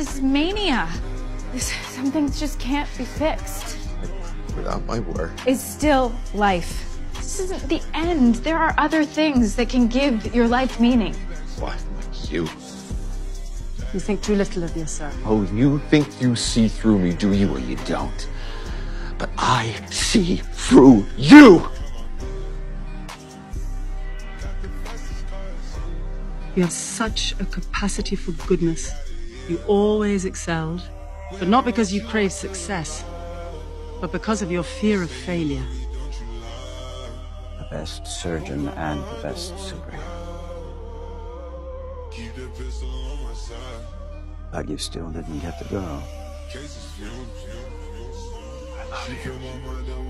is mania. This, some things just can't be fixed. Without my work. It's still life. This isn't the end. There are other things that can give your life meaning. What? You? You think too little of yourself. Oh, you think you see through me, do you, or you don't? But I see through you! You have such a capacity for goodness. You always excelled, but not because you craved success, but because of your fear of failure. The best surgeon and the best superhero. But you still didn't get the girl. I love you.